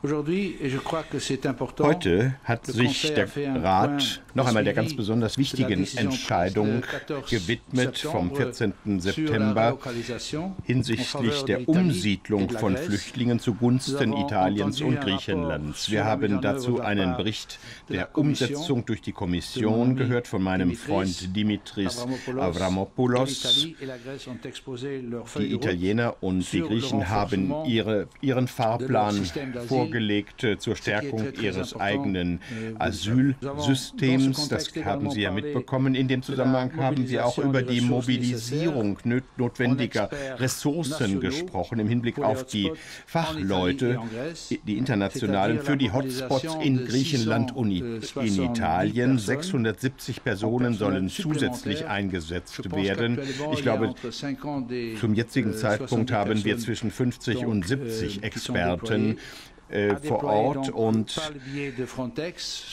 Heute hat sich der Rat noch einmal der ganz besonders wichtigen Entscheidung gewidmet vom 14. September hinsichtlich der Umsiedlung von Flüchtlingen zugunsten Italiens und Griechenlands. Wir haben dazu einen Bericht der Umsetzung durch die Kommission gehört von meinem Freund Dimitris Avramopoulos. Die Italiener und die Griechen haben ihre, ihren Fahrplan vorgelegt zur Stärkung ihres eigenen Asylsystems. Das haben Sie ja mitbekommen. In dem Zusammenhang haben wir auch über die Mobilisierung notwendiger Ressourcen gesprochen im Hinblick auf die Fachleute, die internationalen, für die Hotspots in Griechenland und in Italien. 670 Personen sollen zusätzlich eingesetzt werden. Ich glaube, zum jetzigen Zeitpunkt haben wir zwischen 50 und 70 Experten äh, vor Ort und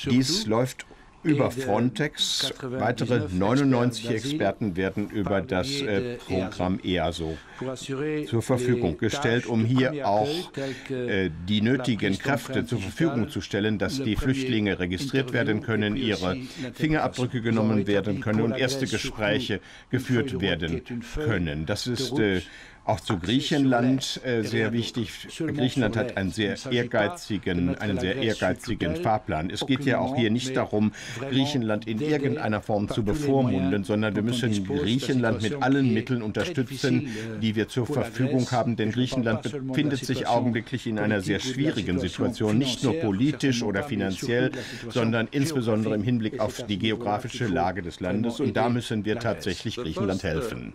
dies läuft über Frontex. Weitere 99 Experten werden über das äh, Programm EASO zur Verfügung gestellt, um hier auch äh, die nötigen Kräfte zur Verfügung zu stellen, dass die Flüchtlinge registriert werden können, ihre Fingerabdrücke genommen werden können und erste Gespräche geführt werden können. Das ist äh, auch zu Griechenland äh, sehr wichtig. Griechenland hat einen sehr ehrgeizigen, einen sehr ehrgeizigen Fahrplan. Es geht ja auch hier nicht darum, Griechenland in irgendeiner Form zu bevormunden, sondern wir müssen Griechenland mit allen Mitteln unterstützen, die wir zur Verfügung haben. Denn Griechenland befindet sich augenblicklich in einer sehr schwierigen Situation, nicht nur politisch oder finanziell, sondern insbesondere im Hinblick auf die geografische Lage des Landes. Und da müssen wir tatsächlich Griechenland helfen.